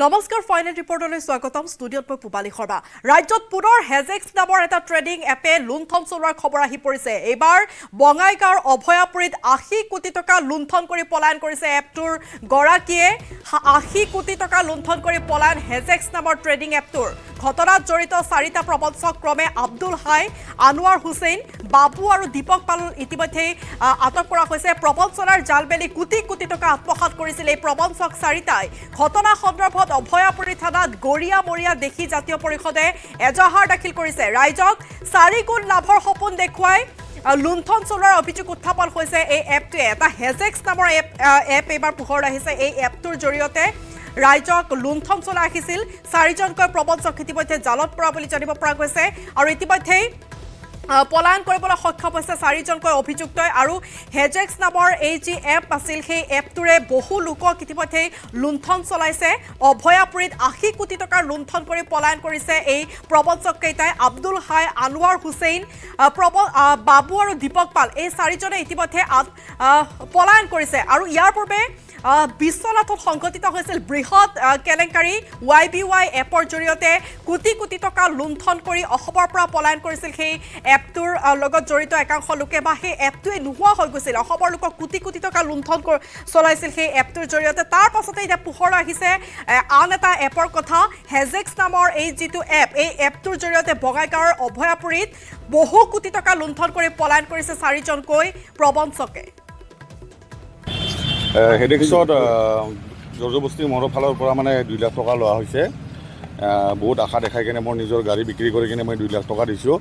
নমস্কাৰ ফাইনেল ৰিপৰ্টলৈ স্বাগতম। ষ্টুডিঅ'ত মই পূবালী শৰ্মা। ৰাজ্যত পুনৰ হেজেক্স নামৰ এটা ট্ৰেডিং এপে লুণ্ঠন চলোৱাৰ খবৰ আহি পৰিছে। এইবাৰ বঙাইগাঁৱৰ অভয়াপুৰীত আশী কোটি টকা লুণ্ঠন কৰি পলায়ন কৰিছে এপটোৰ গৰাকীয়ে। আশী কোটি টকা লুণ্ঠন কৰি পলায়ন হেজেক্স নামৰ ট্ৰেডিং এপটোৰ ঘটনাত জড়িত চাৰিটা প্ৰবঞ্চক ক্ৰমে আব্দুল হাই আনোৱাৰ হুছেইন বাবু আৰু দীপক পাল ইতিমধ্যেই আটক কৰা হৈছে। প্ৰবঞ্চনাৰ জাল মেলি কোটি কোটি টকা আত্মসাত কৰিছিল এই প্ৰবঞ্চক চাৰিটাই। ঘটনা সন্দৰ্ভত অভয়াপুৰী থানাত গৰিয়া মৰিয়া দেশী জাতীয় পৰিষদে এজাহাৰ দাখিল কৰিছে। ৰাইজক চাৰিগুণ লাভৰ সপোন দেখুৱাই লুণ্ঠন চলোৱাৰ অভিযোগ উত্থাপন হৈছে এই এপটোৱে। এটা হেজেক্স নামৰ এপ এপ এইবাৰ পোহৰত আহিছে। এই এপটোৰ জৰিয়তে ৰাইজক লুণ্ঠন চলাই ৰাখিছিল চাৰিজনকৈ প্ৰবঞ্চক ইতিমধ্যে জালত পৰা বুলি জানিব পৰা গৈছে। আৰু ইতিমধ্যেই পলায়ন কৰিবলৈ সক্ষম হৈছে চাৰিজনকৈ অভিযুক্তই আৰু হেজেক্স নামৰ এই যি এপ আছিল সেই এপটোৰে বহু লোকক ইতিমধ্যেই লুণ্ঠন চলাইছে। অভয়াপুৰীত আশী কোটি টকাৰ লুণ্ঠন কৰি পলায়ন কৰিছে এই প্ৰবঞ্চককেইটাই আব্দুল হাই আনোৱাৰ হুছেইন প্ৰব বাবু আৰু দীপক পাল এই চাৰিজনে ইতিমধ্যে পলায়ন কৰিছে। আৰু ইয়াৰ পূৰ্বে বিশ্বনাথত সংঘটিত হৈছিল বৃহৎ কেলেংকাৰী ৱাই বি ৱাই এপৰ জৰিয়তে কোটি কোটি টকা লুণ্ঠন কৰি অসমৰ পৰা পলায়ন কৰিছিল সেই এপটোৰ লগত জড়িত একাংশ লোকে বা সেই এপটোৱে নোহোৱা হৈ গৈছিল। অসমৰ লোকক কোটি কোটি টকা লুণ্ঠন চলাইছিল সেই এপটোৰ জৰিয়তে। তাৰ পাছতে এতিয়া পোহৰ আহিছে আন এটা এপৰ কথা হেজেক্স নামৰ এই যিটো এপ এই এপটোৰ জৰিয়তে বঙাইগাঁৱৰ অভয়াপুৰীত বহু কোটি টকা লুণ্ঠন কৰি পলায়ন কৰিছে চাৰিজনকৈ প্ৰবঞ্চকে। হেডেক্সত জৰ্জবস্তি মৰৰ ফালৰ পৰা মানে দুই লাখ টকা লোৱা হৈছে। বহুত আশা দেখাই কিনে মোৰ নিজৰ গাড়ী বিক্ৰী কৰি কিনে মই দুই লাখ টকা দিছোঁ।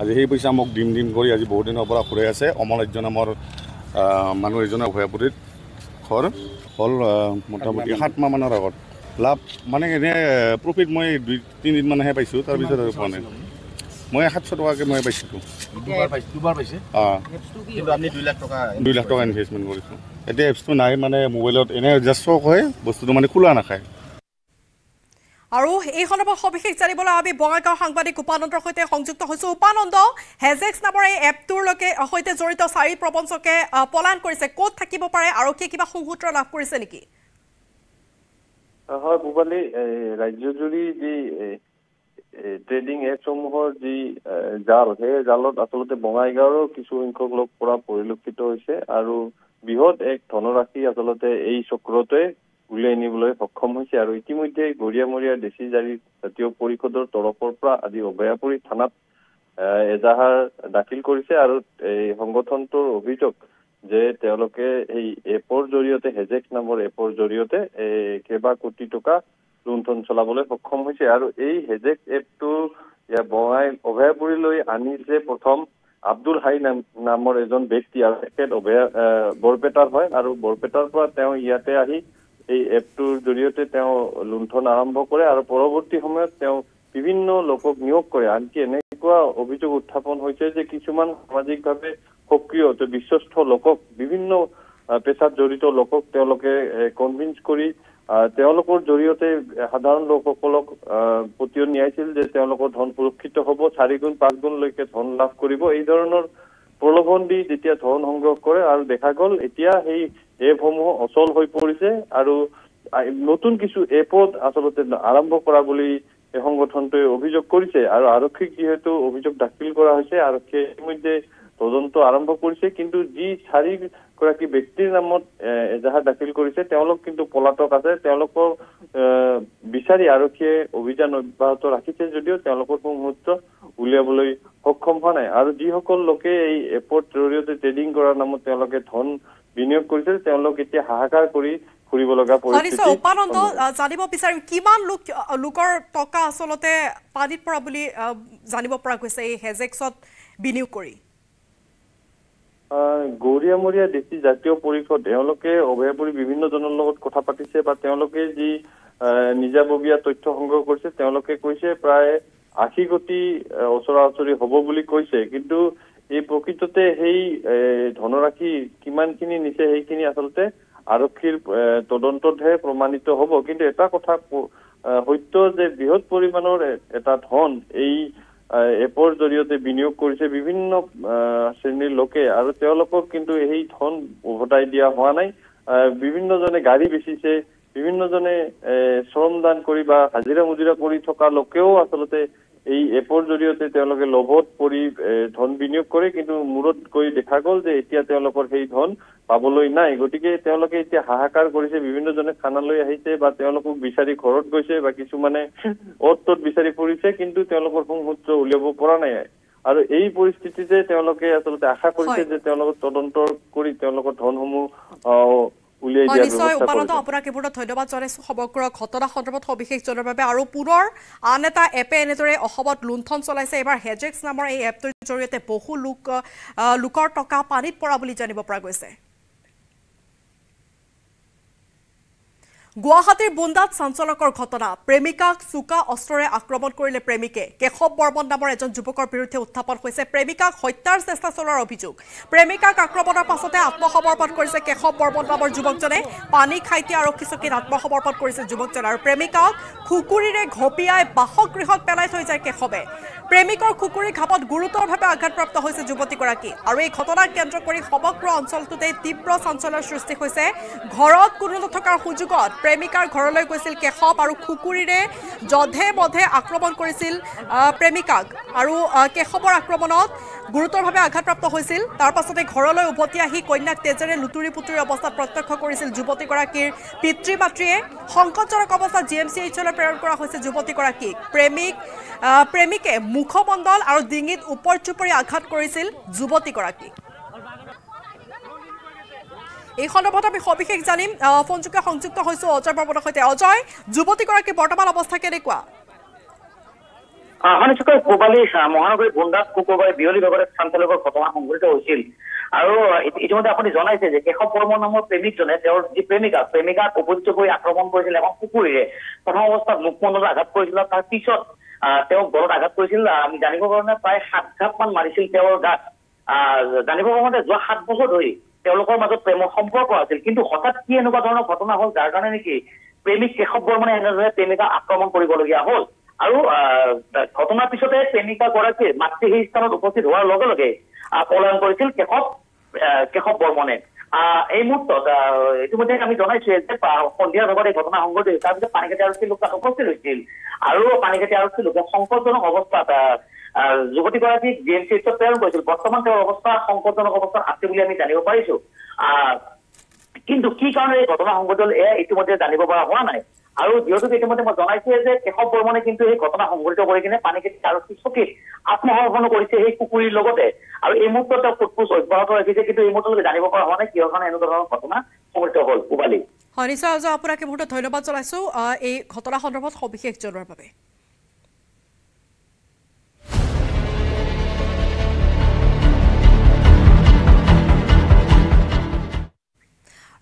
আজি সেই পইচা মোক দিম দিম কৰি আজি বহুত দিনৰ পৰা ঘূৰাই আছে। অমৰাজ্য নামৰ মানুহ এজনে অভয়াপুৰীত ঘৰ হ'ল মোটামুটি সাত মাহমানৰ আগত। লাভ মানে এনেই প্ৰফিট মই দুই তিনিদিনমানহে পাইছোঁ তাৰপিছত আৰু পোৱা নাই। মই সাতশ টকাকৈ মই পাইছিলোঁ। দুই লাখ টকা ইনভেষ্টমেণ্ট কৰিছোঁ। এতিয়া এপছটো নাই মানে মোবাইলত এনেই জাষ্ট চক হয় বস্তুটো মানে খোলা নাখায়। আৰু এই সন্দৰ্ভত সবিশেষ জানিবলৈ আমি বঙাইগাঁও সাংবাদিক উপানন্দৰ সৈতে সংযুক্ত হৈছোঁ। উপানন্দ হেজেক্স নামৰ এই এপটোৰ সৈতে জড়িত চাৰি প্ৰবঞ্চকে পলায়ন কৰিছে। ক'ত থাকিব পাৰে আৰক্ষীয়ে কিবা সুসূত্ৰ লাভ কৰিছে নেকি? হয় ভূপালী ৰাজ্যজুৰি যি ট্ৰেডিং এপসমূহৰ যি জাল সেই জালত আচলতে বঙাইগাঁৱৰো কিছু সংখ্যক লোক পৰা পৰিলক্ষিত হৈছে। আৰু বৃহৎ এক ধনৰাশি আচলতে এই চক্ৰটোৱে উলিয়াই নিবলৈ সক্ষম হৈছে আৰু ইতিমধ্যে গৰিয়ামৰীয়া দেশী জাৰি জাতীয় পৰিষদৰ তৰফৰ পৰা আজি অভয়াপুৰী থানাত এজাহাৰ দাখিল কৰিছে আৰু এই সংগঠনটোৰ অভিযোগ যে তেওঁলোকে এই এপৰ জৰিয়তে হেজেক্স নামৰ এপৰ জৰিয়তে কেইবা কোটি টকা লুণ্ঠন চলাবলৈ সক্ষম হৈছে। আৰু এই হেজেক্স এপটো বঙাই অভয়াপুৰীলৈ আনিছে প্ৰথম আব্দুল হাই নাম নামৰ এজন ব্যক্তি আৰু তেখেত বৰপেটাৰ হয় আৰু বৰপেটাৰ পৰা তেওঁ ইয়াতে আহি এই এপটোৰ জৰিয়তে তেওঁ লুণ্ঠন আৰম্ভ কৰে আৰু পৰৱৰ্তী সময়ত তেওঁ বিভিন্ন লোকক নিয়োগ কৰে। আনকি এনেকুৱা অভিযোগ উত্থাপন হৈছে যে কিছুমান সামাজিকভাৱে সক্ৰিয় বিশ্বস্ত লোকক বিভিন্ন পেছাত জড়িত লোকক তেওঁলোকে কনভিন্স কৰি তেওঁলোকৰ জৰিয়তে সাধাৰণ লোকসকলক পতিয়ন নিয়াইছিল যে তেওঁলোকৰ ধন সুৰক্ষিত হ'ব চাৰি গুণ পাঁচ গুণলৈকে ধন লাভ কৰিব। এই ধৰণৰ প্ৰলোভন দি যেতিয়া ধন সংগ্ৰহ কৰে আৰু দেখা গ'ল এতিয়া সেই এপসমূহ অচল হৈ পৰিছে আৰু নতুন কিছু এপত আচলতে আৰম্ভ কৰা বুলি এই সংগঠনটোৱে অভিযোগ কৰিছে আৰু আৰক্ষীক যিহেতু অভিযোগ দাখিল কৰা হৈছে আৰক্ষীয়ে ইতিমধ্যে তদন্ত আৰম্ভ কৰিছে। কিন্তু যি চাৰিগৰাকী ব্যক্তিৰ নামত এজাহাৰ দাখিল কৰিছে। তেওঁলোক কিন্তু পলাতক আছে। তেওঁলোকৰ বিচাৰি আৰক্ষীয়ে অভিযান অব্যাহত ৰাখিছে যদিও তেওঁলোকৰ মুহূৰ্ত উলিয়াবলৈ সক্ষম হোৱা নাই। আৰু যিসকল লোকে এই এপৰ জৰিয়তে ট্ৰেডিং কৰাৰ নামত তেওঁলোকে ধন বিনিয়োগ কৰিছিল তেওঁলোক এতিয়া হাহাকাৰ কৰি ফুৰিব লগা উপানন্দ জানিব বিচাৰিম কিমান লোক লোকৰ টকা আচলতে পানীত পৰা বুলি জানিব পৰা গৈছে এই হেজেক্সত বিনিয়োগ কৰি? গৌৰীয়ামৰীয়া দেশী জাতীয় পৰিষদ তেওঁলোকে অভয়াপুৰী বিভিন্নজনৰ লগত কথা পাতিছে বা তেওঁলোকে যি নিজাববীয়া তথ্য সংগ্ৰহ কৰিছে তেওঁলোকে কৈছে প্ৰায় আশী কোটি ওচৰি হ'ব বুলি কৈছে। কিন্তু এই প্ৰকৃততে সেই ধনৰাশি কিমানখিনি নিছে সেইখিনি আচলতে আৰক্ষীৰ তদন্ততহে প্ৰমাণিত হ'ব। কিন্তু এটা কথা সত্য যে বৃহৎ পৰিমাণৰ এটা ধন এই এপৰ জৰিয়তে বিনিয়োগ কৰিছে বিভিন্ন শ্ৰেণীৰ লোকে আৰু তেওঁলোকক কিন্তু সেই ধন উভতাই দিয়া হোৱা নাই। বিভিন্নজনে গাড়ী বেচিছে বিভিন্নজনে শ্ৰমদান কৰি বা হাজিৰা মুজিৰা কৰি থকা লোকেও আচলতে এই এপৰ জৰিয়তে তেওঁলোকে লোভত পৰি ধন বিনিয়োগ কৰে কিন্তু মূৰত গৈ দেখা গ'ল যে এতিয়া তেওঁলোকৰ সেই ধন পাবলৈ নাই গতিকে তেওঁলোকে এতিয়া হাহাকাৰ কৰিছে বিভিন্নজনে থানালৈ আহিছে বা তেওঁলোকক বিচাৰি ঘৰত গৈছে বা কিছুমানে অত তত বিচাৰি ফুৰিছে কিন্তু তেওঁলোকৰ সংসূত্ৰ উলিয়াব পৰা নাই আৰু এই পৰিস্থিতিতে তেওঁলোকে আচলতে আশা কৰিছে। যে তেওঁলোকৰ তদন্ত কৰি তেওঁলোকৰ ধনসমূহ আহ, হয় নিশ্চয় উপানন্দ আপোনাক এইবোৰত ধন্যবাদ জনাইছো। সমগ্ৰ ঘটনা সন্দৰ্ভত সবিশেষ জনোৱাৰ বাবে আৰু পুনৰ আন এটা এপে এনেদৰে অসমত লুণ্ঠন চলাইছে। এইবাৰ হেজেক্স নামৰ এই এপটোৰ জৰিয়তে বহু লোক লোকৰ টকা পানীত পৰা বুলি জানিব পৰা গৈছে। গুৱাহাটীৰ বুন্দাত চাঞ্চলকৰ ঘটনা। প্ৰেমিকাক চোকা অস্ত্ৰৰে আক্ৰমণ কৰিলে প্ৰেমিকে। কেশৱ বৰ্মন নামৰ এজন যুৱকৰ বিৰুদ্ধে উত্থাপন হৈছে প্ৰেমিকাক হত্যাৰ চেষ্টা চলোৱাৰ অভিযোগ। প্ৰেমিকাক আক্ৰমণৰ পাছতে আত্মসমৰ্পণ কৰিছে কেশৱ বৰ্মন নামৰ যুৱকজনে। পানী খাইটি আৰক্ষী চকীত আত্মসমৰ্পণ কৰিছে যুৱকজনে আৰু প্ৰেমিকাক খুকুৰিৰে ঘপিয়াই বাসগৃহত পেলাই থৈ যায় কেশৱে। প্ৰেমিকৰ খুকুৰি ঘাপত গুৰুতৰভাৱে আঘাতপ্ৰাপ্ত হৈছে যুৱতীগৰাকী। আৰু এই ঘটনাক কেন্দ্ৰ কৰি সমগ্ৰ অঞ্চলটোতে তীব্ৰ চাঞ্চল্যৰ সৃষ্টি হৈছে। ঘৰত কোনো নথকাৰ সুযোগত প্ৰেমিকাৰ ঘৰলৈ গৈছিল কেশৱ আৰু খুকুৰিৰে যধে মধে আক্ৰমণ কৰিছিল প্ৰেমিকাক। আৰু কেশৱৰ আক্ৰমণত গুৰুতৰভাৱে আঘাতপ্ৰাপ্ত হৈছিল। তাৰ পাছতে ঘৰলৈ উভতি আহি কন্যাক তেজেৰে লুতুৰি পুতুৰি অৱস্থাত প্ৰত্যক্ষ কৰিছিল যুৱতীগৰাকীৰ পিতৃ মাতৃয়ে সংকটজনক অৱস্থাত জি এম চি এইচলৈ প্ৰেৰণ কৰা হৈছে যুৱতীগৰাকীক। প্ৰেমিক প্ৰেমিকে মুখমণ্ডল আৰু ডিঙিত ওপৰ চুপৰি আঘাত কৰিছিল যুৱতীগৰাকীক। এই সন্দৰ্ভত আমি সবিশেষ জানিম। ফোনযোগে সংযুক্ত হৈছো অজয় বৰ্মনৰ সৈতে। অজয় যুৱতীগৰাকীৰ বৰ্তমান অৱস্থা কেনেকুৱা? সনিষ্ঠকৈ পূবালী মহানগৰী বুন্দাত শুকুৰবাৰে বিয়লি ভাগত চাঞ্চলকৰ ঘটনা সংঘটিত হৈছিল। আৰু ইতি- ইতিমধ্যে আপুনি জনাইছে যে কেশৱ বৰ্মন নামৰ প্ৰেমিকজনে তেওঁৰ যি প্ৰেমিকা প্ৰেমিকাক উপযুক্ত কৰি আক্ৰমণ কৰিছিল এখন কুকুৰীৰে। প্ৰথম অৱস্থাত মুখমণ্ডলত আঘাত কৰিছিল তাৰ পিছত তেওঁক গলত আঘাত কৰিছিল। আমি জানিব কাৰণে প্ৰায় সাত ঘাপমান মাৰিছিল তেওঁৰ গাত। আহ, জানিব পৰা মতে যোৱা সাত বছৰ ধৰি তেওঁলোকৰ মাজত প্ৰেমৰ সম্পৰ্ক আছিল। কিন্তু হঠাৎ কি এনেকুৱা ধৰণৰ ঘটনা হ'ল যাৰ কাৰণে নেকি প্ৰেমিক কেশৱ বৰ্মনে এনেদৰে প্ৰেমিকাক আক্ৰমণ কৰিবলগীয়া হ'ল। আৰু ঘটনাৰ পিছতে প্ৰেমিকা গৰাকীৰ মাতৃ সেই স্থানত উপস্থিত হোৱাৰ লগে লগে পলায়ন কৰিছিল কেশৱ কেশৱ বৰ্মনে। এই মুহূৰ্তত ইতিমধ্যে আমি জনাইছোৱে যে আহ, সন্ধিয়া ভাগত এই ঘটনা সংঘটিত হৈছিল। তাৰপিছত পানীখাটি আৰক্ষী লোক তাত উপস্থিত হৈছিল। আৰু পানীখাটি আৰক্ষী লোকে সংকটজনক অৱস্থাত আহ, যুৱতীগৰাকীক জি এম চি এইচত প্ৰেৰণ কৰিছিল। বৰ্তমান তেওঁৰ অৱস্থা সংকটজনক অৱস্থাত আছে বুলি আমি জানিব পাৰিছো। কিন্তু কি কাৰণে এই ঘটনা সংঘটিত হ'ল এয়া ইতিমধ্যে জানিব পৰা হোৱা নাই। আৰু যিহেতু ইতিমধ্যে মই জনাইছোৱে যে কেশৱ বৰ্মনে কিন্তু এই ঘটনা সংঘটিত কৰি কিনে পানীখেতি আৰক্ষী চকীত আত্মসমৰ্পণ কৰিছে সেই কুকুৰীৰ লগতে। আৰু এই মুহূৰ্তত তেওঁ সোধপোছ অব্যাহত ৰাখিছে কিন্তু এই মুহূৰ্তলৈকে জানিব পৰা হোৱা নাই কিহৰ কাৰণে এনেকুৱা ধৰণৰ ঘটনা সংঘটিত হ'ল। পুবালী হয় নিশ্চয় আপোনাক মুহূৰ্তত ধন্যবাদ জনাইছো এই ঘটনা সন্দৰ্ভত সবিশেষ জনোৱাৰ বাবে।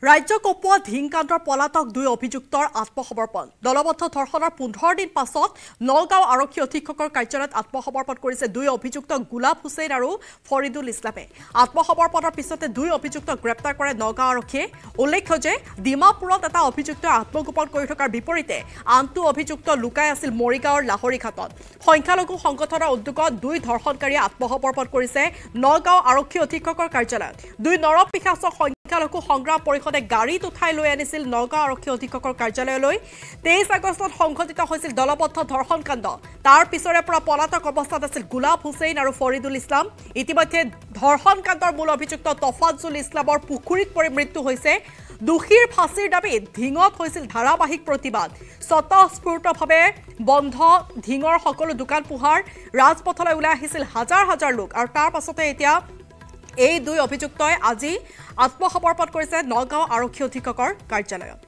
ৰাজ্য কপোৱা ধিংকাণ্ডৰ পলাতক দুই অভিযুক্তৰ আত্মসমৰ্পণ। দলবদ্ধ ধৰ্ষণৰ পোন্ধৰ দিন পাছত নগাঁও আৰক্ষী অধীক্ষকৰ কাৰ্যালয়ত আত্মসমৰ্পণ কৰিছে দুই অভিযুক্ত গোলাপ হুছেইন আৰু ফৰিদুল ইছলামে। আত্মসমৰ্পণৰ পিছতে দুই অভিযুক্তক গ্ৰেপ্তাৰ কৰে নগাঁও আৰক্ষীয়ে। উল্লেখ্য যে ডিমাপুৰত এটা অভিযুক্তই আত্মগোপন কৰি থকাৰ বিপৰীতে আনটো অভিযুক্ত লুকাই আছিল মৰিগাঁৱৰ লাহৰীঘাটত সংখ্যালঘু সংগঠনৰ উদ্যোগত দুই ধৰ্ষণকাৰীয়ে আত্মসমৰ্পণ কৰিছে নগাঁও আৰক্ষী অধীক্ষকৰ কাৰ্যালয়ত। দুই নৰপিশাচক সংখ্যালঘু সংগ্ৰাম পৰিষদে গাড়ীত উঠাই লৈ আনিছিল নগাঁও আৰক্ষী অধীক্ষকৰ কাৰ্যালয়লৈ। তেইছ আগষ্টত সংঘটিত হৈছিল দলবদ্ধ ধৰ্ষণ কাণ্ড। তাৰ পিছৰে পৰা পলাতক অৱস্থাত আছিল গোলাপ হুছেইন আৰু ফৰিদুল ইছলাম। ইতিমধ্যে ধৰ্ষণ কাণ্ডৰ মূল অভিযুক্ত তফাজুল ইছলামৰ পুখুৰীত পৰি মৃত্যু হৈছে। দোষীৰ ফাঁচীৰ দাবীত ধিঙত হৈছিল ধাৰাবাহিক প্ৰতিবাদ। স্বতঃস্ফূৰ্তভাৱে বন্ধ ধিঙৰ সকলো দোকান পোহাৰ ৰাজপথলৈ ওলাই আহিছিল হাজাৰ হাজাৰ লোক। আৰু তাৰ পাছতে এতিয়া এই দুই অভিযুক্তই আজি আত্মসমৰ্পণ কৰিছে নগাঁও আৰক্ষী অধীক্ষকৰ কাৰ্যালয়ত।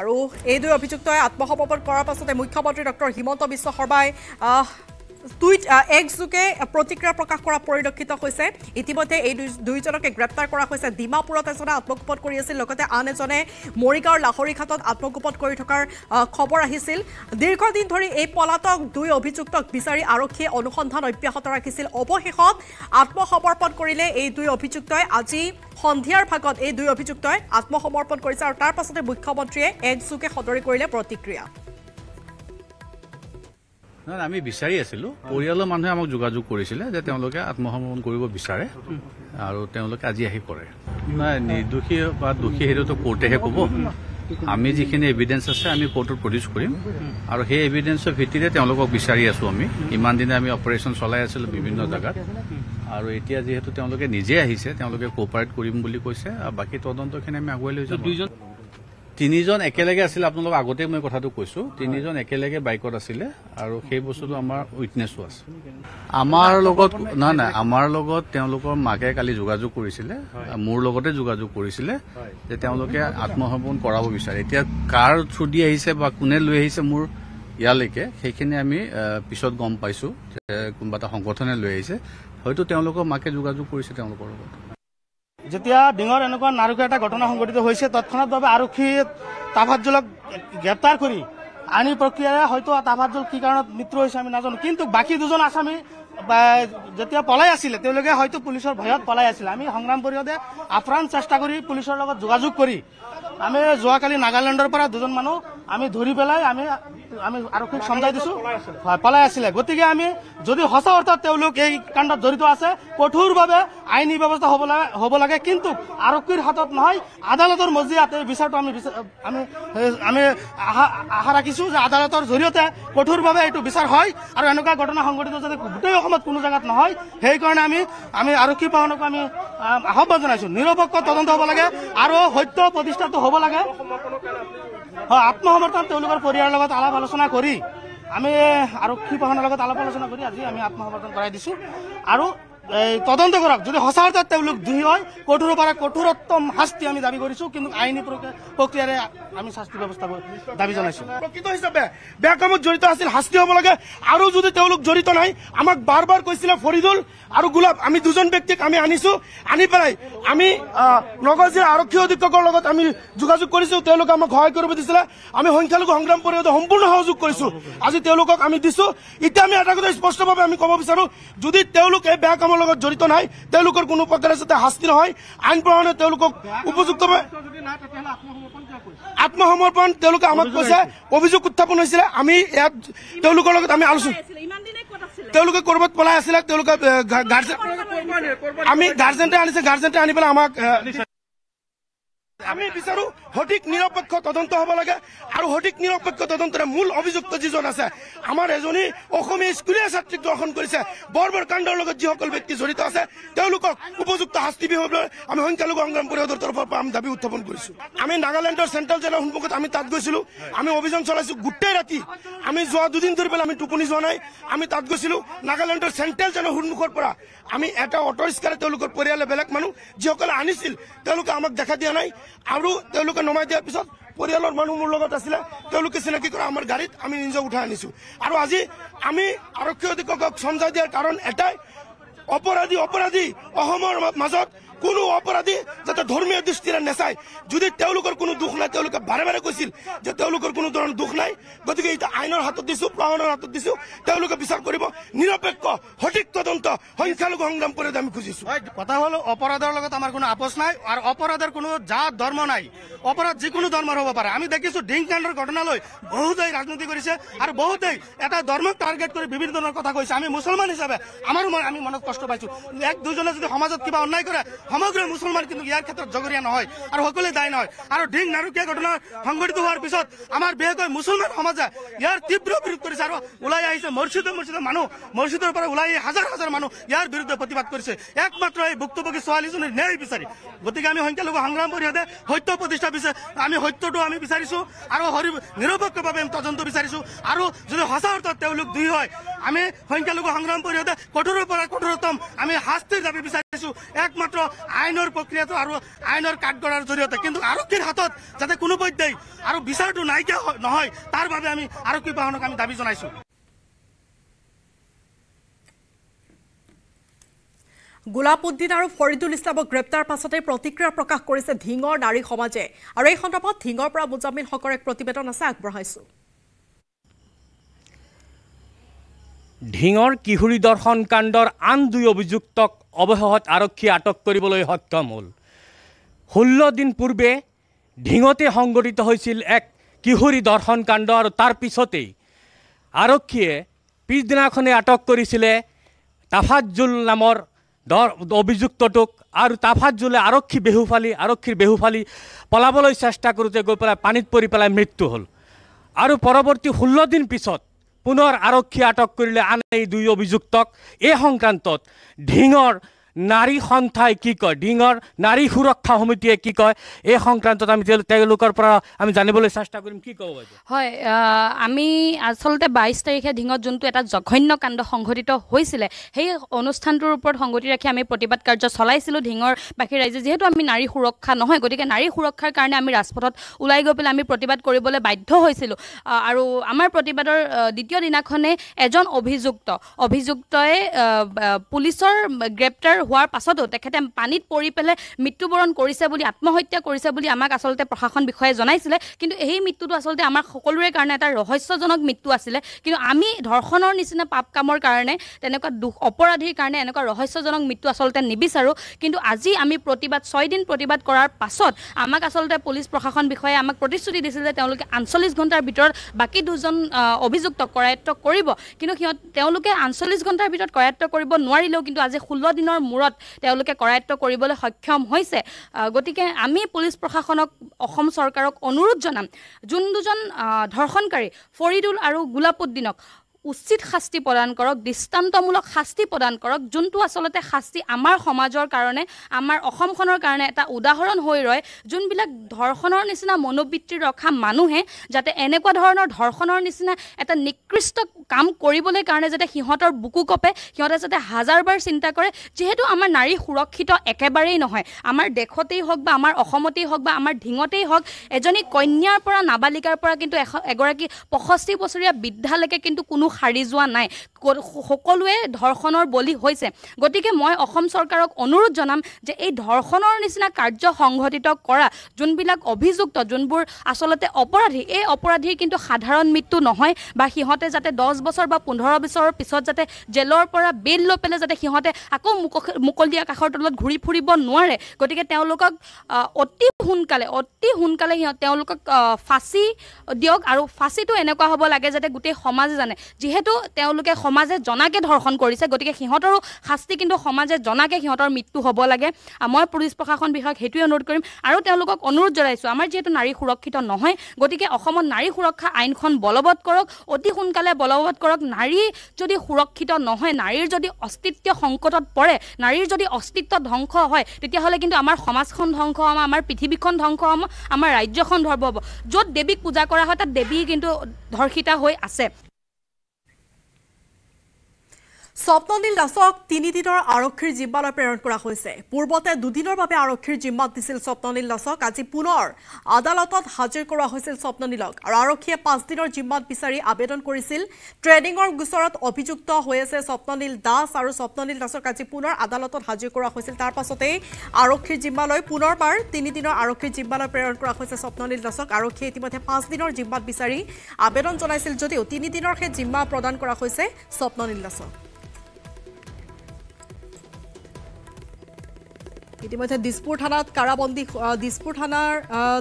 আৰু এই দুই অভিযুক্তই আত্মসমৰ্পণ কৰাৰ পাছতে মুখ্যমন্ত্ৰী ডক্টৰ হিমন্ত বিশ্ব শৰ্মাই টুইট এক্সযোগে প্ৰতিক্ৰিয়া প্ৰকাশ কৰা পৰিলক্ষিত হৈছে। ইতিমধ্যে এই দুয়োজনকে গ্ৰেপ্তাৰ কৰা হৈছে। ডিমাপুৰত এজনে আত্মগোপন কৰি আছিল লগতে আন এজনে মৰিগাঁৱৰ লাহৰীঘাটত আত্মগোপন কৰি থকাৰ খবৰ আহিছিল। দীৰ্ঘদিন ধৰি এই পলাতক দুই অভিযুক্তক বিচাৰি আৰক্ষীয়ে অনুসন্ধান অব্যাহত ৰাখিছিল। অৱশেষত আত্মসমৰ্পণ কৰিলে এই দুই অভিযুক্তই। আজি সন্ধিয়াৰ ভাগত এই দুই অভিযুক্তই আত্মসমৰ্পণ কৰিছে আৰু তাৰ পাছতে মুখ্যমন্ত্ৰীয়ে একযোগে সদৰি কৰিলে প্ৰতিক্ৰিয়া। নহয় আমি বিচাৰি আছিলোঁ। পৰিয়ালৰ মানুহে আমাক যোগাযোগ কৰিছিলে যে তেওঁলোকে আত্মসমৰ্পণ কৰিব বিচাৰে আৰু তেওঁলোকে আজি আহি কৰে নাই নিৰ্দোষী বা দোষী সেইটোতো কোৰ্টেহে ক'ব। আমি যিখিনি এভিডেঞ্চ আছে আমি কোৰ্টত প্ৰডিউচ কৰিম। আৰু সেই এভিডেঞ্চৰ ভিত্তিতে তেওঁলোকক বিচাৰি আছো আমি। ইমান দিনে আমি অপাৰেশ্যন চলাই আছিলোঁ বিভিন্ন জেগাত। আৰু এতিয়া যিহেতু তেওঁলোকে নিজে আহিছে তেওঁলোকে কোঅপাৰেট কৰিম বুলি কৈছে। আৰু বাকী তদন্তখিনি আমি আগুৱাই লৈ যাম। দুইজন তিনিজন একেলগে আছিলে আপোনালোকক আগতে মই কথাটো কৈছো। তিনিজন একেলগে বাইকত আছিলে আৰু সেই বস্তুটো আমাৰ উইটনেছো আছে। আমাৰ লগত নাই নাই আমাৰ লগত তেওঁলোকৰ মাকে কালি যোগাযোগ কৰিছিলে মোৰ লগতে যোগাযোগ কৰিছিলে যে তেওঁলোকে আত্মসমৰ্পণ কৰাব বিচাৰে। এতিয়া কাৰ থ্ৰু দি আহিছে বা কোনে লৈ আহিছে মোৰ ইয়ালৈকে সেইখিনি আমি পিছত গম পাইছো যে কোনোবা এটা সংগঠনে লৈ আহিছে। হয়তো তেওঁলোকৰ মাকে যোগাযোগ কৰিছে তেওঁলোকৰ লগত। যেতিয়া ডিঙৰ এনেকুৱা নাৰুকা এটা ঘটনা সংঘটিত হৈছে তৎক্ষণাৎভাৱে আৰক্ষীয়ে তাফাজ্জলক গ্ৰেপ্তাৰ কৰি আইনী প্ৰক্ৰিয়াৰে হয়তো তাফাজ্জল কি কাৰণত মৃত্যু হৈছে আমি নাজানো। কিন্তু বাকী দুজন আসামী বা যেতিয়া পলাই আছিলে তেওঁলোকে হয়তো পুলিচৰ ভয়ত পলাই আছিলে। আমি সংগ্ৰাম পৰিষদে আপ্ৰাণ চেষ্টা কৰি পুলিচৰ লগত যোগাযোগ কৰি আমি যোৱাকালি নাগালেণ্ডৰ পৰা দুজন মানুহ আমি ধৰি পেলাই আমি আমি আৰক্ষীক সমজাই দিছো। হয় পলাই আছিলে। গতিকে আমি যদি সঁচা অৰ্থত তেওঁলোক এই কাণ্ডত জড়িত আছে কঠোৰভাৱে আইনী ব্যৱস্থা হ'ব হ'ব লাগে। কিন্তু আৰক্ষীৰ হাতত নহয় আদালতৰ মজিয়াত এই বিচাৰটো আমি আমি আমি আশা ৰাখিছো যে আদালতৰ জৰিয়তে কঠোৰভাৱে এইটো বিচাৰ হয়। আৰু এনেকুৱা ঘটনা সংঘটিত যাতে গোটেই অসমত কোনো জেগাত নহয় সেইকাৰণে আমি আমি আৰক্ষী বাহনকো আমি আহ, আহ্বান জনাইছো। নিৰপেক্ষ তদন্ত হ'ব লাগে আৰু সত্য প্ৰতিষ্ঠাটো হ'ব লাগে। হয় আত্মসমৰ্পণ তেওঁলোকৰ পৰিয়ালৰ লগত আলাপ আলোচনা কৰি আমি আৰক্ষী বাহনৰ লগত আলাপ আলোচনা কৰি আজি আমি আত্মসমৰ্পণ কৰাই দিছো। আৰু তদন্ত কৰক। যদি সঁচা অৰ্থত তেওঁলোক দোষী হয় কঠোৰৰ পৰা কঠোৰতম শাস্তি আমি দাবী কৰিছো কিন্তু আইনী প্ৰক্ৰিয়া- প্ৰক্ৰিয়াৰে আমি শাস্তি ব্যৱস্থা দাবী জনাইছো। প্ৰকৃত হিচাপে বেয়া কামত জড়িত আছিল শাস্তি হ'ব লাগে। আৰু যদি তেওঁলোক জড়িত নাই আমাক বাৰ বাৰ কৈছিলে ফৰিদুল আৰু গোলাপ আমি দুজন ব্যক্তিক আমি আনিছো। আনি পেলাই আমি আহ, নগাঁও জিলাৰ আৰক্ষী অধীক্ষকৰ লগত আমি যোগাযোগ কৰিছো। তেওঁলোকে আমাক সহায় কৰিব দিছিলে। আমি সংখ্যালঘু সংগ্ৰাম পৰিষদে সম্পূৰ্ণ সহযোগ কৰিছো। আজি তেওঁলোকক আমি দিছো। এতিয়া আমি এটা কথা স্পষ্টভাৱে আমি ক'ব বিচাৰো। যদি তেওঁলোক এই কামৰ লগত জড়িত নাই তেওঁলোকৰ কোনো প্ৰকাৰে যাতে শাস্তি নহয় আইন প্ৰমাণে তেওঁলোকক উপযুক্তভাৱে আত্মসমৰ্পণ তেওঁলোকে আমাক কৈছে অভিযোগ উত্থাপন হৈছিলে আমি ইয়াত তেওঁলোকৰ লগত আমি আলোচনা তেওঁলোকে কৰবাত পলাই আছিলে তেওঁলোকে গাৰ্জেন আমি গাৰ্জেণ্টে আনিছে গাৰ্জেণ্টে আনি পেলাই আমাক আমি বিচাৰো সঠিক নিৰপেক্ষ তদন্ত হ'ব লাগে আৰু সঠিক নিৰপেক্ষ তদন্তৰে মূল অভিযুক্ত যিজন আছে আমাৰ এজনী অসমীয়া স্কুলীয়া ছাত্ৰীক দৰ্শন কৰিছে। বৰ কাণ্ডৰ লগত যিসকল ব্যক্তি জড়িত আছে তেওঁলোকক উপযুক্ত শাস্তি বিভাগলৈ আমি সংখ্যালঘু সংগ্ৰাম পৰিষদৰ তৰফৰ পৰা আমি দাবী উত্থাপন কৰিছো। আমি নাগালেণ্ডৰ চেণ্ট্ৰেল জেলৰ সন্মুখত আমি তাত গৈছিলো। আমি অভিযান চলাইছো গোটেই ৰাতি। আমি যোৱা দুদিন ধৰি পেলাই আমি টোপনি যোৱা নাই। আমি তাত গৈছিলো। নাগালেণ্ডৰ চেণ্ট্ৰেল জেলৰ সন্মুখৰ পৰা আমি এটা অটো ৰিক্সাৰে তেওঁলোকৰ পৰিয়ালে বেলেগ মানুহ যিসকলে আনিছিল তেওঁলোকে আমাক দেখা দিয়া নাই। আৰু তেওঁলোকে নমাই দিয়াৰ পিছত পৰিয়ালৰ মানুহ মোৰ লগত আছিলে তেওঁলোকে চিনাকি কৰা আমাৰ গাড়ীত আমি নিজক উঠাই আনিছো। আৰু আজি আমি আৰক্ষী অধীক্ষকক চমজাই দিয়াৰ কাৰণ এটাই অপৰাধী অপৰাধী অসমৰ মাজত কোনো অপৰাধী যাতে ধৰ্মীয় দৃষ্টিৰে নেচায়। যদি তেওঁলোকৰ কোনো দুখ নাই তেওঁলোকে বাৰে বাৰে কৈছিল যে তেওঁলোকৰ কোনো ধৰণৰ দুখ নাই। গতিকে এতিয়া আইনৰ হাতত দিছো প্ৰশাসনৰ হাতত দিছো তেওঁলোকে বিচাৰ কৰিব। নিৰপেক্ষ সঠিক তদন্ত সংখ্যালঘু সংগ্ৰাম পৰিষদ আমি খুজিছো। কথা হ'ল অপৰাধৰ লগত আমাৰ কোনো আপোচ নাই আৰু অপৰাধৰ কোনো জাত ধৰ্ম নাই। অপৰাধ যিকোনো ধৰ্মৰ হ'ব পাৰে। আমি দেখিছো ডিংকাণ্ডৰ ঘটনালৈ বহুতেই ৰাজনীতি কৰিছে আৰু বহুতেই এটা ধৰ্মক টাৰ্গেট কৰি বিভিন্ন ধৰণৰ কথা কৈছে। আমি মুছলমান হিচাপে আমাৰো মন- আমি মনত কষ্ট পাইছো। এক দুজনে যদি সমাজত কিবা অন্যায় কৰে সমগ্ৰ মুছলমান কিন্তু ইয়াৰ ক্ষেত্ৰত জগৰীয়া নহয় আৰু সকলোৱে দায়ী নহয়। আৰু ডিং নাৰুকীয়া ঘটনা সংঘটিত হোৱাৰ পিছত আমাৰ বিশেষকৈ মুছলমান সমাজে ইয়াৰ তীব্ৰ বিৰোধ কৰিছে আৰু ওলাই আহিছে। মছজিদে মছজিদে মানুহ মছজিদৰ পৰা ওলাই আহি হাজাৰ হাজাৰ মানুহ ইয়াৰ বিৰুদ্ধে প্ৰতিবাদ কৰিছে। একমাত্ৰ এই ভুক্তভোগী ছোৱালীজনীৰ ন্যায় বিচাৰি। গতিকে আমি সংখ্যালঘু সংগ্ৰাম পৰিষদে সত্য প্ৰতিষ্ঠা বিচাৰ আমি সত্যটো আমি বিচাৰিছো আৰু হৰি নিৰপেক্ষভাৱে আমি তদন্ত বিচাৰিছো। আৰু যদি সঁচা অৰ্থত তেওঁলোক দুই হয় আমি সংখ্যালঘু সংগ্ৰাম পৰিষদে কঠোৰৰ পৰা কঠোৰতম আমি শাস্তিৰ দাবী বিচাৰিছো একমাত্ৰ আইনৰ প্ৰক্ৰিয়াটো আৰু আইনৰ কাঠগড়াৰ জৰিয়তে। কিন্তু আৰক্ষীৰ হাতত যাতে কোনো পধ্যেই আৰু বিচাৰটো নাইকিয়া হয়- নহয় তাৰ বাবে আমি আৰক্ষী বাহনক আমি দাবী জনাইছো। গোলাপউদ্দিন আৰু ফৰিদুল ইছলামক গ্ৰেপ্তাৰ পাছতে প্ৰতিক্ৰিয়া প্ৰকাশ কৰিছে ধিঙৰ নাৰী সমাজে। আৰু এই সন্দৰ্ভত ধিঙৰ পৰা মুজাম্মিল হকৰ এক প্ৰতিবেদন আছে আগবঢ়াইছো। ঢিঙৰ কিশোৰী দৰ্শন কাণ্ডৰ আন দুই অভিযুক্তক অৱশেষত আৰক্ষীয়ে আটক কৰিবলৈ সক্ষম হ'ল। ষোল্ল দিন পূৰ্বে ঢিঙতে সংঘটিত হৈছিল এক কিশোৰী দৰ্শন কাণ্ড আৰু তাৰ পিছতেই আৰক্ষীয়ে পিছদিনাখনে আটক কৰিছিলে তাফাজুল নামৰ দৰ অভিযুক্তটোক আৰু তাফাত জোলে আৰক্ষী বেহুফালি আৰক্ষীৰ বেহুফালি পলাবলৈ চেষ্টা কৰোঁতে গৈ পেলাই পানীত পৰি পেলাই মৃত্যু হ'ল। আৰু পৰৱৰ্তী ষোল্ল দিন পিছত পুনৰ আৰক্ষীয়ে আটক কৰিলে আন এই দুই অভিযুক্তক। এই সংক্ৰান্তত ঢিঙৰ নাৰী সন্থাই কি কয়? ঢিঙৰ নাৰী সুৰক্ষা সমিতিয়ে কি কয়? এই সংক্ৰান্তত আমি পৰা আমি জানিবলৈ চেষ্টা কৰিম। কি ক'ব হয় আমি আচলতে বাইছ তাৰিখে ঢিঙত যোনটো এটা জঘন্য কাণ্ড সংঘটিত হৈছিলে সেই অনুষ্ঠানটোৰ ওপৰত সংগতি ৰাখি আমি প্ৰতিবাদ কাৰ্য চলাইছিলোঁ ঢিঙৰ বাকী ৰাইজে যিহেতু আমি নাৰী সুৰক্ষা নহয় গতিকে নাৰী সুৰক্ষাৰ কাৰণে আমি ৰাজপথত ওলাই গৈ পেলাই আমি প্ৰতিবাদ কৰিবলৈ বাধ্য হৈছিলোঁ। আৰু আমাৰ প্ৰতিবাদৰ দ্বিতীয় দিনাখনে এজন অভিযুক্ত অভিযুক্তই পুলিচৰ গ্ৰেপ্তাৰ হোৱাৰ পাছতো তেখেতে পানীত পৰি পেলাই মৃত্যুবৰণ কৰিছে বুলি আত্মহত্যা কৰিছে বুলি আমাক আচলতে প্ৰশাসন বিষয়াই জনাইছিলে। কিন্তু এই মৃত্যুটো আচলতে আমাৰ সকলোৰে কাৰণে এটা ৰহস্যজনক মৃত্যু আছিলে। কিন্তু আমি ধৰ্ষণৰ নিচিনা পাপ কামৰ কাৰণে তেনেকুৱা দুখ অপৰাধীৰ কাৰণে এনেকুৱা ৰহস্যজনক মৃত্যু আচলতে নিবিচাৰোঁ। কিন্তু আজি আমি প্ৰতিবাদ ছয়দিন প্ৰতিবাদ কৰাৰ পাছত আমাক আচলতে পুলিচ প্ৰশাসন বিষয়াই আমাক প্ৰতিশ্ৰুতি দিছিল যে তেওঁলোকে আঠচল্লিছ ঘণ্টাৰ ভিতৰত বাকী দুজন আহ, অভিযুক্তক কৰায়ত্ব কৰিব। কিন্তু সিহঁত তেওঁলোকে আঠচল্লিছ ঘণ্টাৰ ভিতৰত কৰায়ত্ব কৰিব নোৱাৰিলেও কিন্তু আজি ষোল্ল দিনৰ মূৰত তেওঁলোকে কৰায়ত্ব কৰিবলৈ সক্ষম হৈছে। গতিকে আমি পুলিচ প্ৰশাসনক অসম চৰকাৰক অনুৰোধ জনাম। যোন দুজন ধৰ্ষণকাৰী ফৰিদুল আৰু গোলাপুদ্দিনক উচিত শাস্তি প্ৰদান কৰক দৃষ্টান্তমূলক শাস্তি প্ৰদান কৰক যোনটো আচলতে শাস্তি আমাৰ সমাজৰ কাৰণে আমাৰ অসমখনৰ কাৰণে এটা উদাহৰণ হৈ ৰয় যোনবিলাক ধৰ্ষণৰ নিচিনা মনোবৃত্তি ৰখা মানুহে যাতে এনেকুৱা ধৰণৰ ধৰ্ষণৰ নিচিনা এটা নিকৃষ্ট কাম কৰিবলৈ কাৰণে যাতে সিহঁতৰ বুকু কপে সিহঁতে যাতে হাজাৰবাৰ চিন্তা কৰে যিহেতু আমাৰ নাৰী সুৰক্ষিত একেবাৰেই নহয়। আমাৰ দেশতেই হওক বা আমাৰ অসমতেই হওক বা আমাৰ ঢিঙতেই হওক এজনী কন্যাৰ পৰা নাবালিকাৰ পৰা কিন্তু এশ এগৰাকী পঁয়ষষ্ঠি বছৰীয়া বৃদ্ধালৈকে কিন্তু কোনো সাৰি যোৱা নাই। সকলোৱে ধৰ্ষণৰ বলি হৈছে। গতিকে মই অসম চৰকাৰক অনুৰোধ জনাম যে এই ধৰ্ষণৰ নিচিনা কাৰ্য সংঘটিত কৰা যোনবিলাক অভিযুক্ত যোনবোৰ আচলতে অপৰাধী এই অপৰাধীৰ কিন্তু সাধাৰণ মৃত্যু নহয় বা সিহঁতে যাতে দহ বছৰ বা পোন্ধৰ বছৰৰ পিছত যাতে জেলৰ পৰা বেল লৈ পেলাই যাতে সিহঁতে আকৌ মুক মুকলি আকাশৰ তলত ঘূৰি ফুৰিব নোৱাৰে। গতিকে তেওঁলোকক অতি সোনকালে অতি সোনকালে সিহঁত তেওঁলোকক ফাঁচি দিয়ক আৰু ফাঁচিটো এনেকুৱা হ'ব লাগে যাতে গোটেই সমাজে জানে। যিহেতু তেওঁলোকে সমাজে জনাকে ধৰ্ষণ কৰিছে গতিকে সিহঁতৰো শাস্তি কিন্তু সমাজে জনাকে সিহঁতৰ মৃত্যু হ'ব লাগে। মই পুলিচ প্ৰশাসন বিষয়ক সেইটোৱে অনুৰোধ কৰিম। আৰু তেওঁলোকক অনুৰোধ জনাইছোঁ আমাৰ যিহেতু নাৰী সুৰক্ষিত নহয় গতিকে অসমত নাৰী সুৰক্ষা আইনখন বলবৎ কৰক অতি সোনকালে বলবৎ কৰক। নাৰী যদি সুৰক্ষিত নহয় নাৰীৰ যদি অস্তিত্ব সংকটত পৰে নাৰীৰ যদি অস্তিত্ব ধ্বংস হয় তেতিয়াহ'লে কিন্তু আমাৰ সমাজখন ধ্বংস হ'ব আমাৰ পৃথিৱীখন ধ্বংস হ'ব আমাৰ ৰাজ্যখন ধ্বংস হ'ব। য'ত দেৱীক পূজা কৰা হয় তাত দেৱী কিন্তু ধৰ্ষিতা হৈ আছে। স্বপ্ননীল দাসক তিনিদিনৰ আৰক্ষীৰ জিম্মালৈ প্ৰেৰণ কৰা হৈছে। পূৰ্বতে দুদিনৰ বাবে আৰক্ষীৰ জিম্মাত দিছিল স্বপ্ননীল দাসক। আজি পুনৰ আদালতত হাজিৰ কৰোৱা হৈছিল স্বপ্ননীলক আৰু আৰক্ষীয়ে পাঁচদিনৰ জিম্মাত বিচাৰি আবেদন কৰিছিল। ট্ৰেডিঙৰ গোচৰত অভিযুক্ত হৈ আছে স্বপ্ননীল দাস আৰু স্বপ্ননীল দাসক আজি পুনৰ আদালতত হাজিৰ কৰোৱা হৈছিল। তাৰ পাছতেই আৰক্ষীৰ জিম্মালৈ পুনৰবাৰ তিনিদিনৰ আৰক্ষীৰ জিম্মালৈ প্ৰেৰণ কৰা হৈছে স্বপ্ননীল দাসক। আৰক্ষীয়ে ইতিমধ্যে পাঁচদিনৰ জিম্মাত বিচাৰি আবেদন জনাইছিল যদিও তিনিদিনৰ সেই জিম্মা প্ৰদান কৰা হৈছে স্বপ্ননীল দাসক। ইতিমধ্যে দিছপুৰ থানাত কাৰাবন্দী দিছপুৰ থানাৰ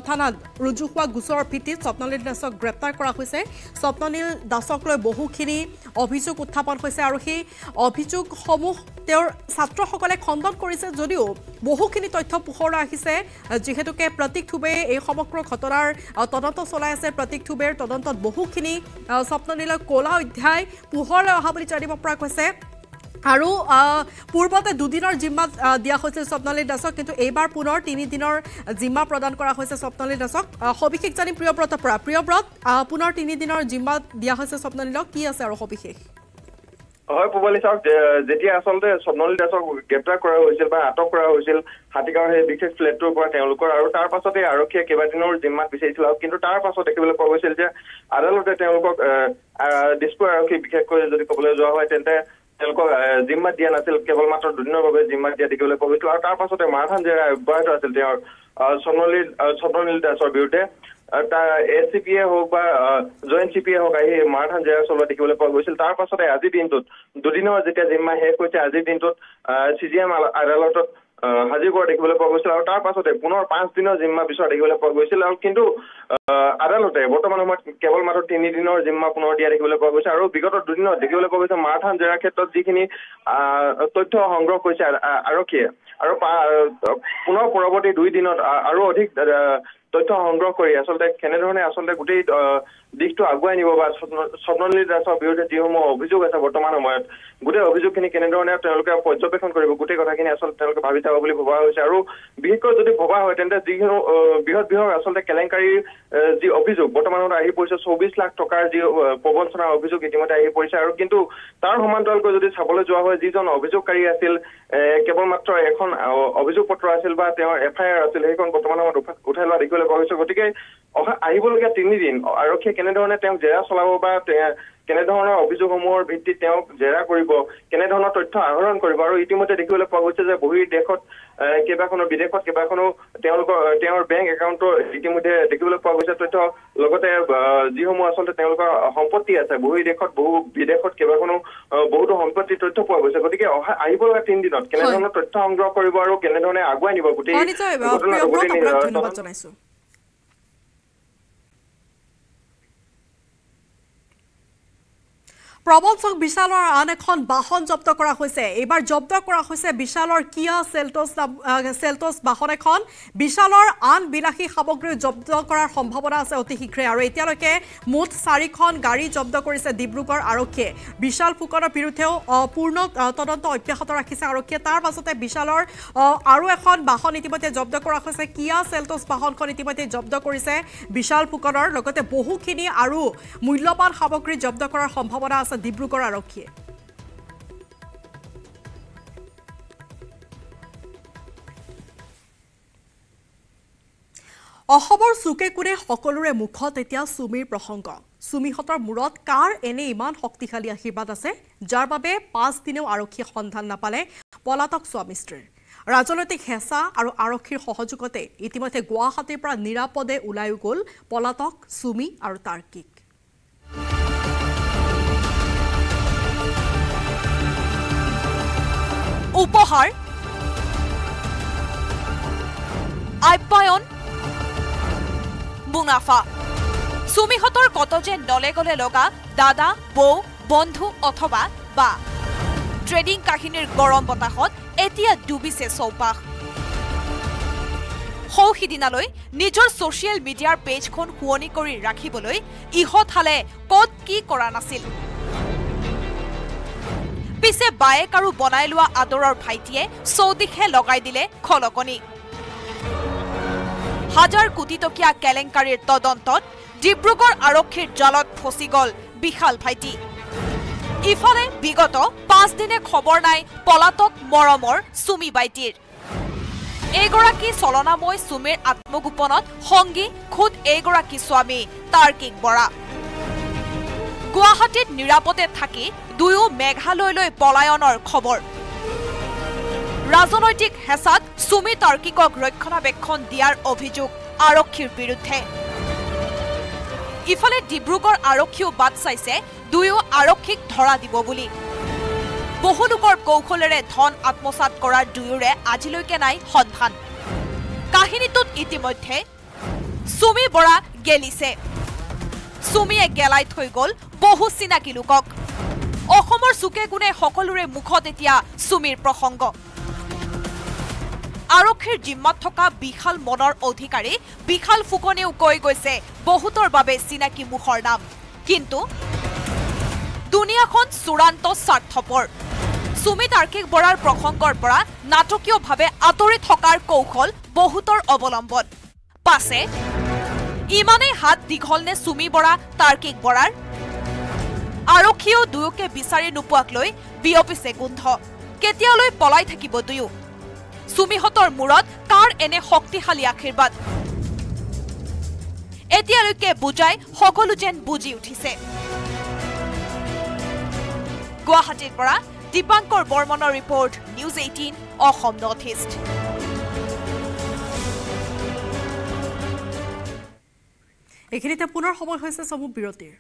থানাত ৰুজু হোৱা গোচৰৰ ভিত্তিত স্বপ্নলীল দাসক গ্ৰেপ্তাৰ কৰা হৈছে। স্বপ্নলীল দাসক লৈ বহুখিনি অভিযোগ উত্থাপন হৈছে আৰু সেই অভিযোগসমূহ তেওঁৰ ছাত্ৰসকলে খণ্ডন কৰিছে যদিও বহুখিনি তথ্য পোহৰলৈ আহিছে। আহ, যিহেতুকে প্ৰতীক থুবে এই সমগ্ৰ ঘটনাৰ তদন্ত চলাই আছে। প্ৰতীক থুবেৰ তদন্তত বহুখিনি স্বপ্নলীলৰ ক'লা অধ্যায় পোহৰলৈ অহা বুলি জানিব পৰা গৈছে। আৰু পূৰ্বতে দুদিনৰ জিম্মাত আহ, দিয়া হৈছিল স্বপ্নলীল দাসক কিন্তু এইবাৰ পুনৰ তিনিদিনৰ জিম্মা প্ৰদান কৰা হৈছে স্বপ্নলীল দাসক। সবিশেষ জানিম প্ৰিয়ব্ৰতৰ পৰা। প্ৰিয়ব্ৰত পুনৰ তিনিদিনৰ জিম্মাত দিয়া হৈছে স্বপ্নলীলক। কি আছে আৰু সবিশেষ? হয় পূবালী চাওক যেতিয়া আচলতে স্বপ্নলীল দাসক গ্ৰেপ্তাৰ কৰা হৈছিল বা আটক কৰা হৈছিল হাতীগাঁৱৰ সেই বিশেষ ফ্লেটটোৰ পৰা তেওঁলোকৰ আৰু তাৰ পাছতে আৰক্ষীয়ে কেইবাদিনৰ জিম্মাত বিচাৰিছিল আৰু কিন্তু তাৰ পাছত দেখিবলৈ পোৱা গৈছিল যে আদালতে তেওঁলোকক দিছপুৰ আৰক্ষী বিশেষকৈ যদি ক'বলৈ যোৱা হয় তেন্তে তেওঁলোকক জিম্মাত দিয়া নাছিল কেৱল মাত্ৰ দুদিনৰ বাবে জিম্মাত দিয়া দেখিবলৈ পোৱা গৈছিল আৰু তাৰ পাছতে মাৰথান জেৰা অব্যাহত আছিল তেওঁৰ আহ, স্বৰ্ণলীল দাসৰ বিৰুদ্ধে। এ চি পিয়ে হওক বা জইণ্ট চি পিয়ে হওক আহি মাৰথান জেৰা চলোৱা দেখিবলৈ পোৱা গৈছিল। তাৰ পাছতে আজিৰ দিনটোত দুদিনৰ যেতিয়া জিম্মা শেষ হৈছে আজিৰ দিনটোত চি জি এম আদালতত হাজিৰ কৰা দেখিবলৈ পোৱা গৈছিল আৰু তাৰ পাছতে পুনৰ পাঁচ দিনৰ জিম্মা বিচৰা দেখিবলৈ পোৱা গৈছিল আৰু কিন্তু আদালতে বৰ্তমান সময়ত কেৱল মাত্ৰ তিনিদিনৰ জিম্মা পুনৰ দিয়া দেখিবলৈ পোৱা গৈছে আৰু বিগত দুদিনত দেখিবলৈ পোৱা গৈছে মাৰথান জেৰাৰ ক্ষেত্ৰত যিখিনি তথ্য সংগ্ৰহ কৰিছে আৰক্ষীয়ে। আৰু পুনৰ পৰৱৰ্তী দুই দিনত আৰু অধিক তথ্য সংগ্ৰহ কৰি আচলতে কেনেধৰণে আচলতে গোটেই দিশটো আগুৱাই নিব বা স্বপ্ন- স্বপ্নলীল দাসৰ বিৰুদ্ধে যিসমূহ অভিযোগ আছে বৰ্তমান সময়ত গোটেই অভিযোগখিনি কেনেধৰণে তেওঁলোকে পৰ্যবেক্ষণ কৰিব গোটেই কথাখিনি আচলতে তেওঁলোকে ভাবি চাব বুলি ভবা হৈছে। আৰু বিশেষকৈ যদি ভবা হয় তেন্তে আহ, বৃহৎ বৃহৎ আচলতে কেলেংকাৰীৰ যি অভিযোগ বৰ্তমানত আহি পৰিছে চৌবিশ লাখ টকাৰ যি প্ৰবঞ্চনাৰ অভিযোগ ইতিমধ্যে আহি পৰিছে। আৰু কিন্তু তাৰ সমান্তৰালকৈ যদি চাবলৈ যোৱা হয় যিজন অভিযোগকাৰী আছিল কেৱল মাত্ৰ এখন অভিযোগ পত্ৰ আছিল বা তেওঁৰ এফ আই আৰ আছিল সেইখন বৰ্তমান সময়ত উঠা- উঠাই লোৱা দেখিবলৈ পোৱা গৈছে গতিকে অহা আহিবলগীয়া তিনিদিন আৰক্ষীয়ে কেনেধৰণে তেওঁক জেৰা চলাব বা কেনেধৰণৰ অভিযোগসমূহৰ ভিত্তিত তেওঁক জেৰা কৰিব কেনেধৰণৰ তথ্য আহৰণ কৰিব আৰু ইতিমধ্যে দেখিবলৈ পোৱা গৈছে যে বহিৰ দেশত এ, কেইবাখনো বিদেশত কেইবাখনো তেওঁলোকৰ তেওঁৰ বেংক একাউণ্টৰ ইতিমধ্যে দেখিবলৈ পোৱা গৈছে তথ্য। লগতে যিসমূহ আচলতে তেওঁলোকৰ সম্পত্তি আছে বহিৰ দেশত বহু বিদেশত কেইবাখনো বহুতো সম্পত্তিৰ তথ্য পোৱা গৈছে। গতিকে অহা আহিব লগা তিনিদিনত কেনেধৰণৰ তথ্য সংগ্ৰহ কৰিব আৰু কেনেধৰণে আগুৱাই নিব গোটেই ঘটনাটো, গোটেই আপোনাক আহ, ধন্যবাদ তদন্ত- জনাইছো প্ৰবঞ্চক বিশালৰ আন এখন বাহন জব্দ কৰা হৈছে। এইবাৰ জব্দ কৰা হৈছে বিশালৰ কিয়া চেল্টছ চেল্টছ বাহন এখন। বিশালৰ আন বিলাসী সামগ্ৰী জব্দ কৰাৰ সম্ভাৱনা আছে অতি শীঘ্ৰে। আৰু এতিয়ালৈকে মুঠ চাৰিখন গাড়ী জব্দ কৰিছে ডিব্ৰুগড় আৰক্ষীয়ে। বিশাল ফুকনৰ বিৰুদ্ধেও পূৰ্ণ তদন্ত অব্যাহত ৰাখিছে আৰক্ষীয়ে। তাৰ পাছতে বিশালৰ আৰু এখন বাহন ইতিমধ্যে জব্দ কৰা হৈছে। কিয়া চেল্টছ বাহনখন ইতিমধ্যে জব্দ কৰিছে বিশাল ফুকনৰ। লগতে বহুখিনি আৰু মূল্যৱান সামগ্ৰী জব্দ কৰাৰ সম্ভাৱনা আছে। ডিব্ৰুগড় আৰক্ষীয়ে। অসমৰ চুকে কোণে সকলোৰে মুখত এতিয়া চুমিৰ প্ৰসংগ। চুমিহঁতৰ মূৰত কাৰ এনে ইমান শক্তিশালী আশীৰ্বাদ আছে যাৰ বাবে পাঁচদিনেও আৰক্ষীয়ে সন্ধান নাপালে পলাতক স্বামী স্ত্ৰীৰ। ৰাজনৈতিক হেঁচা আৰু আৰক্ষীৰ সহযোগতে ইতিমধ্যে গুৱাহাটীৰ পৰা নিৰাপদে ওলাইও গ'ল পলাতক চুমি আৰু তাৰ্কিক। উপহাৰ। আপ্যায়ন। মুনাফা। চুমিহঁতৰ কত যে নলে গলে লগা দাদা বৌ বন্ধু অথবা বা। ট্ৰেডিং কাহিনীৰ গৰম বতাহত এতিয়া ডুবিছে চৌপাশ। সৌ সিদিনালৈ নিজৰ ছচিয়েল মিডিয়াৰ পেজখন শুৱনি কৰি ৰাখিবলৈ ইহঁতহালে ক'ত কি কৰা নাছিল? পিছে বায়েক আৰু বনাই লোৱা আদৰৰ ভাইটিয়ে চৌদিশে লগাই দিলে খলকনি। হাজাৰ কোটি টকীয়া কেলেংকাৰীৰ তদন্তত ডিব্ৰুগড় আৰক্ষীৰ জালত ফচি গ'ল বিশাল ভাইটি। ইফালে বিগত পাঁচদিনে খবৰ নাই পলাতক মৰমৰ চুমি বাইটিৰ। এইগৰাকী চলনাময় চুমিৰ আত্মগোপনত সংগী খোদ এইগৰাকী স্বামী তাৰ্কিক বৰা। গুৱাহাটীত নিৰাপদে থাকি দুয়ো মেঘালয়লৈ পলায়নৰ খবৰ। ৰাজনৈতিক হেঁচাত চুমি তাৰ্কিকক ৰক্ষণাবেক্ষণ দিয়াৰ অভিযোগ আৰক্ষীৰ বিৰুদ্ধে। ইফালে ডিব্ৰুগড় আৰক্ষীয়েও বাট চাইছে দুয়ো আৰক্ষীক ধৰা দিব বুলি। বহু লোকৰ কৌশলেৰে ধন আত্মসাত কৰাৰ দুয়োৰে আজিলৈকে নাই সন্ধান। কাহিনীটোত ইতিমধ্যে চুমি বৰা গেলিছে। চুমিয়ে গেলাই থৈ গ'ল বহু চিনাকি লোকক। অসমৰ চুকে কোণে সকলোৰে মুখত এতিয়া চুমিৰ প্ৰসংগ। আৰক্ষীৰ জিম্মাত থকা বিশাল মনৰ অধিকাৰী বিশাল ফুকনেও কৈ গৈছে বহুতৰ বাবে চিনাকি মুখৰ নাম। কিন্তু দুনিয়াখন চূড়ান্ত স্বাৰ্থপৰ। চুমি তাৰ্কিক বৰাৰ প্ৰসংগৰ পৰা নাটকীয়ভাৱে আঁতৰি থকাৰ কৌশল বহুতৰ অৱলম্বন। পাছে ইমানেই হাত দীঘল নে চুমি বৰা তাৰ্কিক বৰাৰ? আৰক্ষীয়েও দুয়োকে বিচাৰি নোপোৱাক লৈ বিয়পিছে গোন্ধ। কেতিয়ালৈ পলাই থাকিব দুয়ো? চুমিহঁতৰ মূৰত কাৰ এনে শক্তিশালী আশীৰ্বাদ। এতিয়ালৈকে বুজাই সকলো যেন বুজি উঠিছে। গুৱাহাটীৰ পৰা দীপাংকৰ বৰ্মনৰ report news eighteen Assam north east. এইখিনিতে পুনৰ সময় হৈছে চমু বিৰতিৰ।